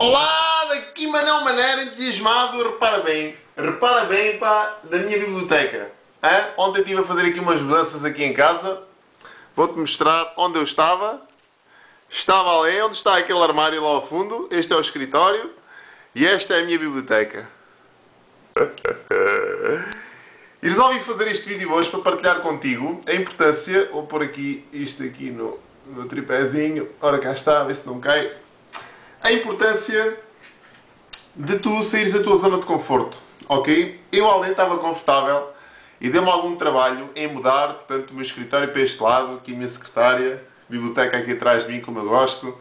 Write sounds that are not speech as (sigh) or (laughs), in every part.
Olá, daqui Manel Maneira, entusiasmado, repara bem, repara bem pá, da minha biblioteca. Hã? Ontem estive a fazer aqui umas mudanças aqui em casa, vou-te mostrar onde eu estava. Estava ali, onde está aquele armário lá ao fundo, este é o escritório e esta é a minha biblioteca. (laughs) E resolvi fazer este vídeo hoje para partilhar contigo a importância, vou pôr aqui isto aqui no, no tripézinho, ora cá está, a ver se não cai a importância de tu saíres da tua zona de conforto, ok? Eu além estava confortável e deu-me algum trabalho em mudar, portanto, o meu escritório para este lado, aqui a minha secretária, biblioteca aqui atrás de mim, como eu gosto.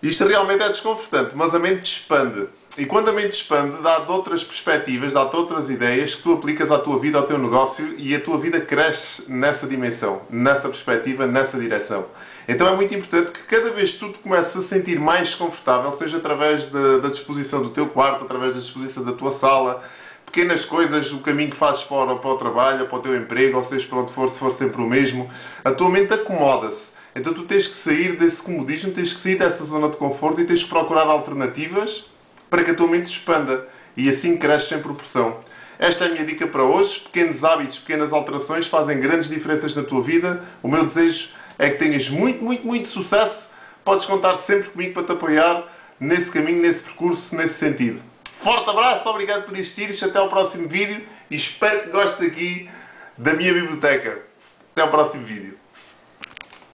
Isto realmente é desconfortante, mas a mente expande. E quando a mente expande, dá-te outras perspectivas, dá-te outras ideias que tu aplicas à tua vida, ao teu negócio e a tua vida cresce nessa dimensão, nessa perspectiva, nessa direção. Então é muito importante que cada vez que tu te comeces a sentir mais confortável, seja através de, da disposição do teu quarto, através da disposição da tua sala, pequenas coisas, o caminho que fazes para, para o trabalho, para o teu emprego, ou seja, para onde for, se for sempre o mesmo, a tua mente acomoda-se. Então tu tens que sair desse comodismo, tens que sair dessa zona de conforto e tens que procurar alternativas para que a tua mente expanda e assim cresce em proporção. Esta é a minha dica para hoje. Pequenos hábitos, pequenas alterações fazem grandes diferenças na tua vida. O meu desejo é que tenhas muito, muito, muito sucesso. Podes contar sempre comigo para te apoiar nesse caminho, nesse percurso, nesse sentido. Forte abraço, obrigado por existires. Até ao próximo vídeo e espero que gostes aqui da minha biblioteca. Até ao próximo vídeo.